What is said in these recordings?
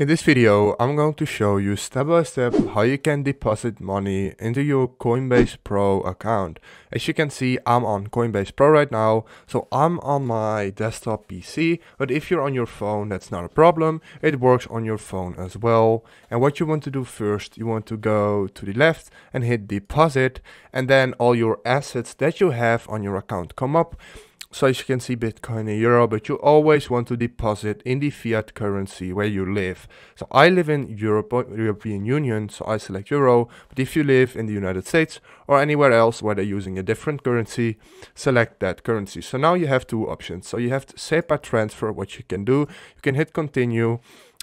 In this video, I'm going to show you step by step how you can deposit money into your Coinbase Pro account. As you can see, I'm on Coinbase Pro right now, so I'm on my desktop PC, but if you're on your phone, that's not a problem. It works on your phone as well. And what you want to do first, you want to go to the left and hit deposit, and then all your assets that you have on your account come up. So as you can see Bitcoin and Euro, but you always want to deposit in the fiat currency where you live. So I live in Europe, European Union, so I select Euro. But if you live in the United States or anywhere else where they're using a different currency, select that currency. So now you have two options. So you have to SEPA transfer, what you can do. You can hit continue.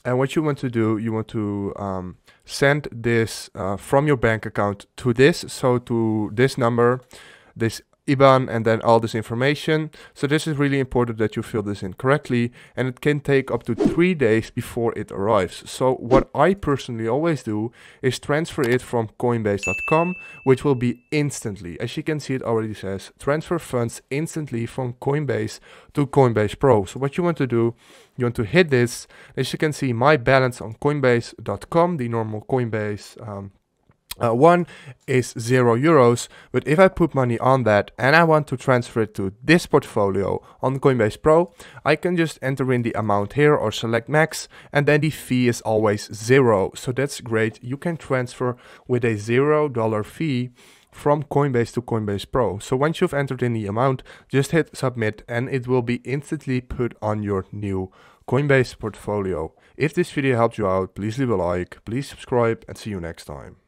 And what you want to do, you want to um, send this uh, from your bank account to this, so to this number, this IBAN and then all this information. So this is really important that you fill this in correctly and it can take up to three days before it arrives. So what I personally always do is transfer it from coinbase.com which will be instantly. As you can see it already says transfer funds instantly from Coinbase to Coinbase Pro. So what you want to do, you want to hit this. As you can see my balance on coinbase.com, the normal Coinbase um, uh, one is zero euros, but if I put money on that and I want to transfer it to this portfolio on Coinbase Pro, I can just enter in the amount here or select max and then the fee is always zero. So that's great. You can transfer with a zero dollar fee from Coinbase to Coinbase Pro. So once you've entered in the amount, just hit submit and it will be instantly put on your new Coinbase portfolio. If this video helped you out, please leave a like, please subscribe and see you next time.